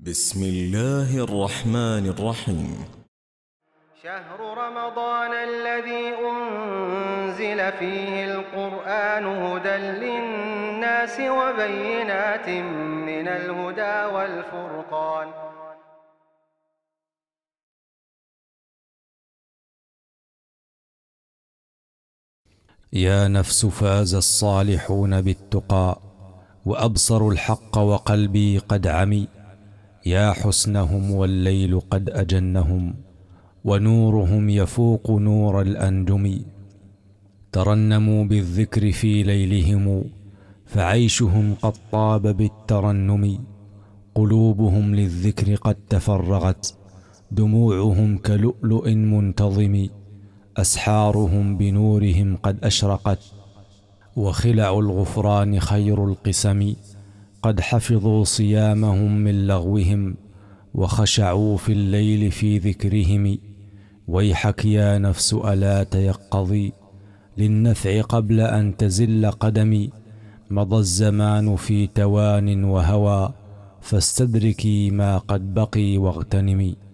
بسم الله الرحمن الرحيم. شهر رمضان الذي أنزل فيه القرآن هدى للناس وبينات من الهدى والفرقان. يا نفس فاز الصالحون بالتقى وابصروا الحق وقلبي قد عمي. يا حسنهم والليل قد أجنهم ونورهم يفوق نور الأنجم ترنموا بالذكر في ليلهم فعيشهم قد طاب بالترنم قلوبهم للذكر قد تفرغت دموعهم كلؤلؤ منتظم أسحارهم بنورهم قد أشرقت وخلع الغفران خير القسم قد حفظوا صيامهم من لغوهم وخشعوا في الليل في ذكرهم. ويحك يا نفس ألا تيقظي للنفع قبل أن تزل قدمي. مضى الزمان في توان وهوى فاستدركي ما قد بقي واغتنمي.